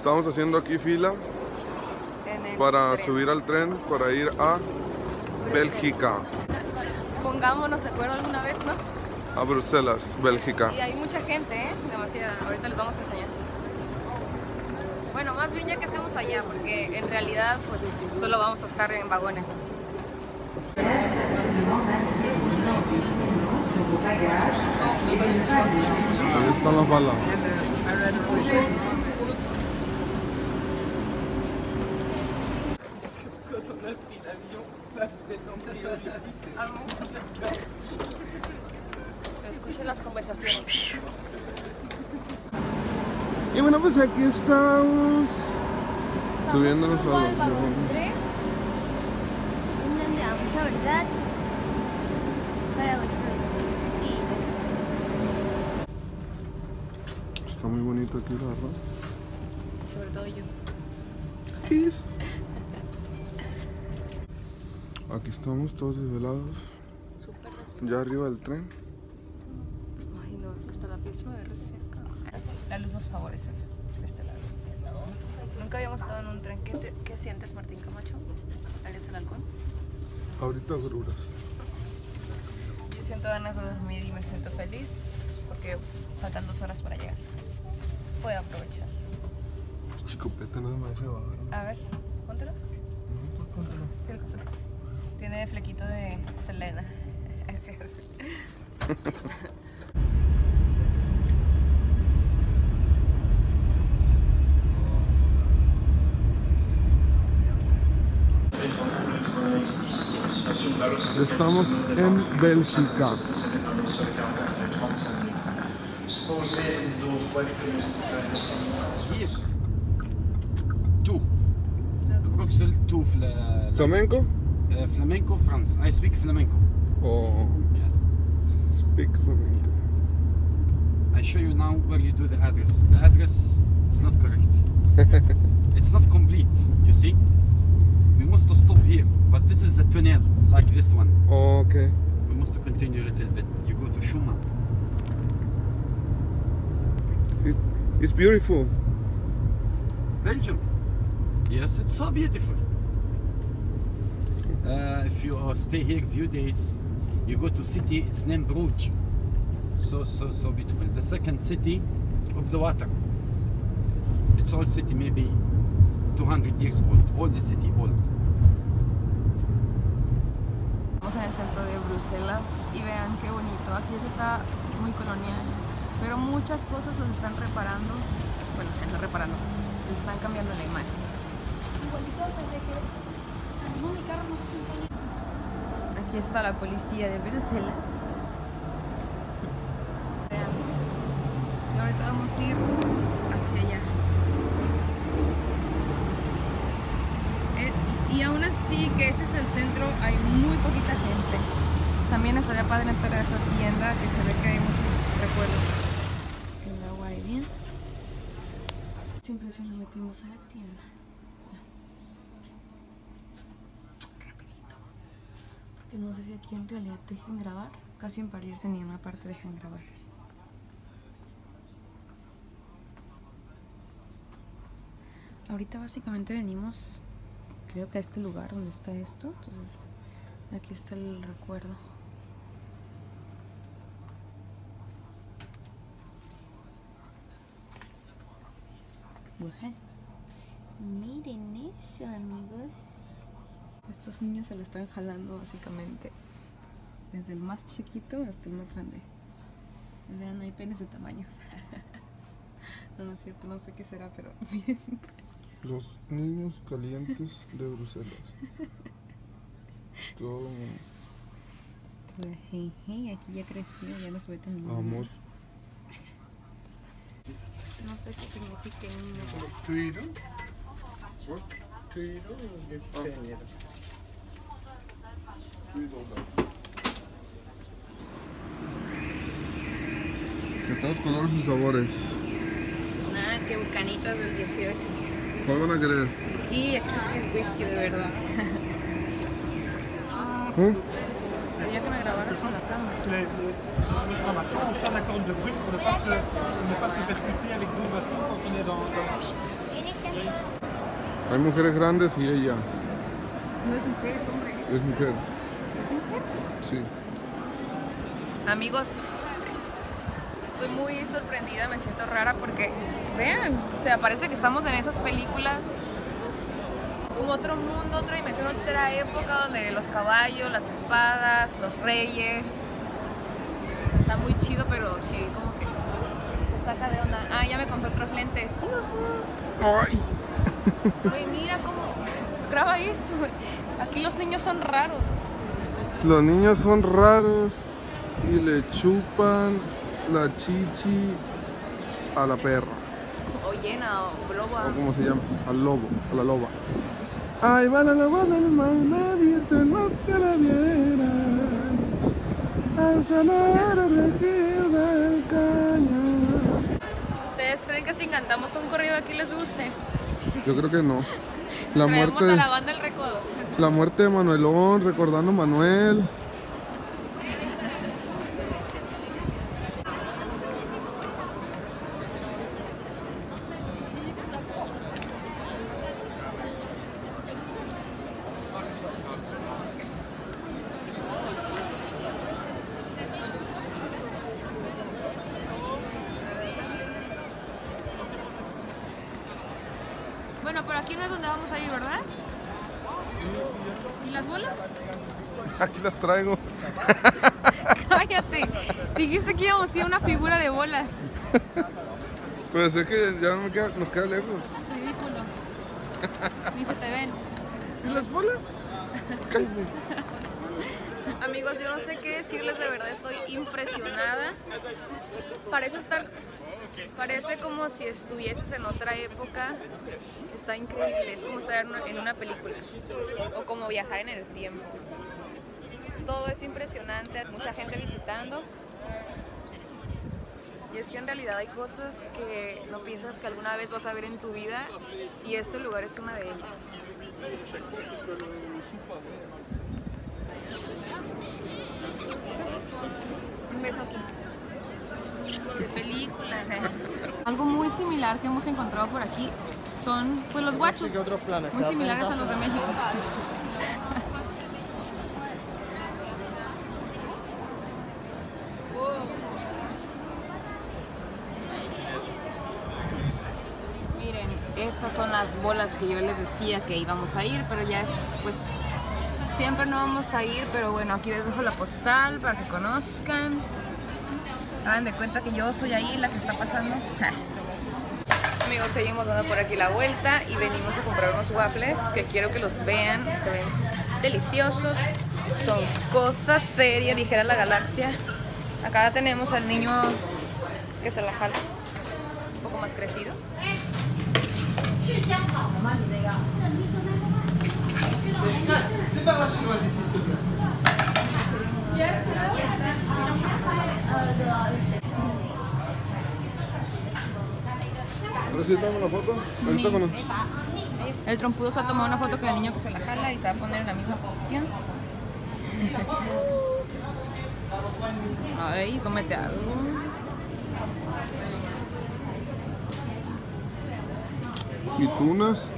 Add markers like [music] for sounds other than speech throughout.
Estamos haciendo aquí fila para tren. subir al tren para ir a Bélgica, Pongámonos de acuerdo alguna vez, ¿no? a Bruselas, Bélgica. Y hay mucha gente, ¿eh? Demasiada. Ahorita les vamos a enseñar. Bueno, más bien ya que estemos allá, porque en realidad, pues, solo vamos a estar en vagones. Ahí están las balas. Y bueno, pues aquí estamos subiéndonos a los vagones. donde vamos a verdad para vuestro destino. Está muy bonito aquí, la verdad. Sobre todo yo. Aquí estamos todos desvelados, Súper ya arriba del tren. Ay, no, hasta la piel se me ve. Así, la luz nos favorece de este lado. Nunca habíamos estado en un tren. ¿Qué, te- qué sientes, Martín Camacho? ¿Eres el halcón? Ahorita gruras. Yo siento ganas de dormir y me siento feliz porque faltan dos horas para llegar. Puedo aprovechar. Chicopete no me deja bajar. A ver, póntelo. No, póntelo. Tiene flequito de Selena. [laughs] Es cierto. [laughs] Estamos en Bélgica. Two. Bruxelles, fla- ¿Flamenco? uh, flamenco, France. I speak flamenco. O Yes. speak flamenco. I show you now where you do the address. The address is not correct. [laughs] it's not complete, you see? We must stop here, but this is the tunnel, like this one. Ok. We must continue a little bit. You go to Schumann. It's, it's beautiful. Belgium. Yes, it's so beautiful. Uh, if you uh, stay here a few days, you go to city. It's named Bruges. So so so beautiful. The second city of the water. It's old city, maybe 200 years old. Old the city, old. Estamos en el centro de Bruselas y vean qué bonito. Aquí eso está muy colonial, pero muchas cosas las están reparando. Bueno, no reparando, les están cambiando la imagen. Si Aquí está la policía de Bruselas. Vean. Y ahorita vamos a ir hacia allá. Eh, y- aún así que ese es el centro, hay muy poquita gente. También estaría padre entrar a esa tienda que se ve que hay muchos recuerdos. El agua ahí bien. Siempre si nos metimos a la tienda. Rapidito. Porque no sé si aquí en realidad dejan grabar. Casi en París ni en una parte dejan grabar. Ahorita básicamente venimos, creo que a este lugar donde está esto. Entonces, aquí está el recuerdo. Bueno, miren eso, amigos. Estos niños se le están jalando básicamente desde el más chiquito hasta el más grande. Vean, hay penes de tamaños. [laughs] no, no es cierto, no sé qué será, pero [laughs] miren. Los niños calientes de Bruselas. Todo Pues, hey, hey, aquí ya creció, ya no se ve tan niño. amor. No sé qué significa niño. Twitter. De todos colores y sabores. Nada, que bucanitas del 18. ¿Cuál van a querer? Y aquí sí es whisky de verdad. [laughs] ¿Eh? Sabía que me grabaras con la cámara. Les- les- le sera maintenant, on sert la corde de brut pour ne pas se, pour ne pas se percuter avec d'autres bateaux quand on est dans, dans la Hay mujeres grandes y ella No es mujer, es hombre. es mujer. ¿Es mujer? Sí. Amigos, estoy muy sorprendida, me siento rara porque, vean, o sea, parece que estamos en esas películas como otro mundo, otra dimensión, otra época donde los caballos, las espadas, los reyes. Está muy chido, pero sí, como que saca de onda. Ah, ya me compré otros lentes. Yujú. Ay. Güey, mira cómo graba eso. Aquí los niños son raros. Los niños son raros y le chupan la chichi a la perra. O llena, o loba. O como se llama, al lobo, a la loba. Ay, va la loba del mal, me dicen más que la vieran. Al salar regir del cañón. ¿Ustedes creen que si cantamos un corrido aquí les guste? Yo creo que no. [laughs] La Traemos muerte, a la banda el recodo. la muerte de Manuelón, recordando a Manuel. Bueno, pero aquí no es donde vamos a ir, ¿verdad? ¿Y las bolas? Aquí las traigo. [laughs] Cállate. Dijiste que íbamos a ir a una figura de bolas. Pues es que ya no me queda, nos queda lejos. Ridículo. Ni se te ven. ¿Y las bolas? Cállate. Amigos, yo no sé qué decirles, de verdad estoy impresionada. Parece estar, parece como si estuvieses en otra época. Está increíble, es como estar en una, película o como viajar en el tiempo. Todo es impresionante, mucha gente visitando. Y es que en realidad hay cosas que no piensas que alguna vez vas a ver en tu vida y este lugar es una de ellas. Un beso aquí. [laughs] Algo muy similar que hemos encontrado por aquí son pues los guachos. Muy similares a los de México. [laughs] Miren, estas son las bolas que yo les decía que íbamos a ir, pero ya es, pues siempre no vamos a ir, pero bueno, aquí les dejo la postal para que conozcan. Hagan de cuenta que yo soy ahí la que está pasando. [laughs] Amigos, seguimos dando por aquí la vuelta y venimos a comprar unos waffles que quiero que los vean. Se ven deliciosos. Son cosa seria, dijera la galaxia. Acá tenemos al niño que se la jala, un poco más crecido. Sí, toma la foto. Ahorita con El trompudo se ha tomado una foto con el niño que se la jala y se va a poner en la misma posición. [laughs] Ay, cómete algo. y tunas. [laughs]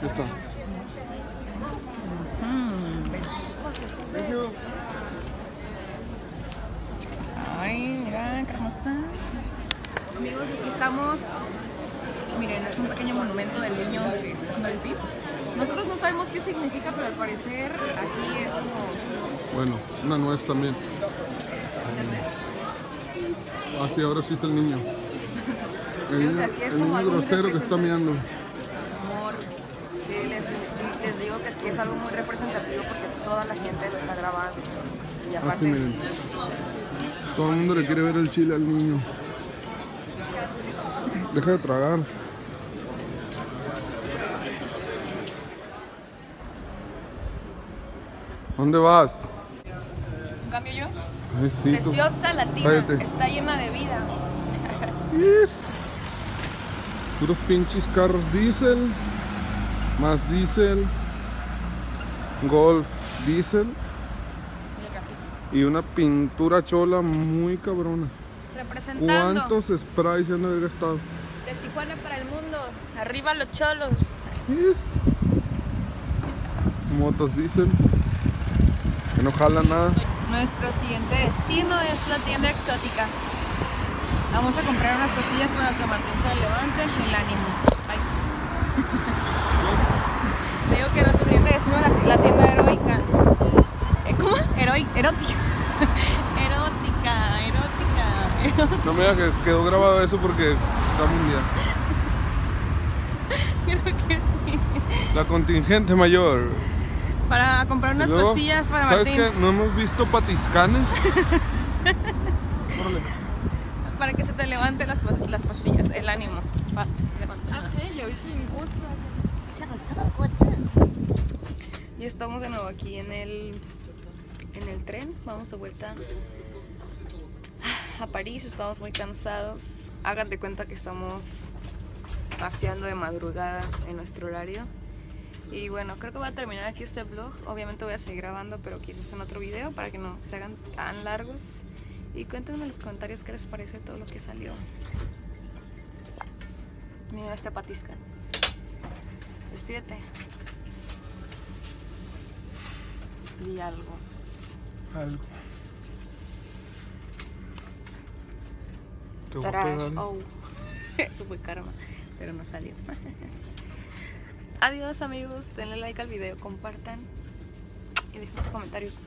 Ya está. Ay, mira, qué hermosas. Amigos, aquí estamos. Miren, es un pequeño monumento del niño que está haciendo el pip. Nosotros no sabemos qué significa, pero al parecer aquí es como Bueno, una nuez también. Ah, sí, ahora sí está el niño. El niño, aquí es el como niño algún grosero que está meando. amor. Sí, les, les digo que es algo muy representativo porque toda la gente lo está grabando. Y aparte, Ah, miren. Todo el mundo le quiere ver el chile al niño. Deja de tragar. ¿Dónde vas? en cambio yo, Ay, sí, tú. preciosa latina, Cállate. está llena de vida. Yes. Puros pinches carros diésel. Más diésel. Golf diésel. Y una pintura chola muy cabrona. Representando ¿Cuántos sprays se han haber gastado? de Tijuana para el mundo. Arriba los cholos. Yes. Motos dicen que no jalan nada. Nuestro siguiente destino es la tienda exótica. Vamos a comprar unas costillas para que Martín se levante el ánimo. [laughs] Te Digo que nuestro siguiente destino es la, la tienda heroica. Eh, ¿Cómo? Heroi- erótica. [laughs] erótica, erótica, erótica. No me digas que quedó grabado eso porque está mundial. [laughs] Creo que sí. La contingente mayor. Para comprar unas luego, costillas para ¿Sabes Martín. qué? No hemos visto patiscanes. [laughs] Para que se te levante las, las pastillas, el ánimo. Va, levanta. Après, il y a aussi une grosse. Ya estamos de nuevo aquí en el, en el tren. Vamos de vuelta a París. Estamos muy cansados. Hagan de cuenta que estamos paseando de madrugada en nuestro horario. Y bueno, creo que voy a terminar aquí este vlog. Obviamente voy a seguir grabando, pero quizás en otro video para que no se hagan tan largos. Y cuéntenme en los comentarios qué les parece todo lo que salió. Miren este patiscan. Despídete. Di algo. Algo. Trash. Oh. [laughs] Eso fue karma, pero no salió. [laughs] Adiós amigos, denle like al video, compartan y dejen sus comentarios.